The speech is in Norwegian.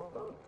Mm.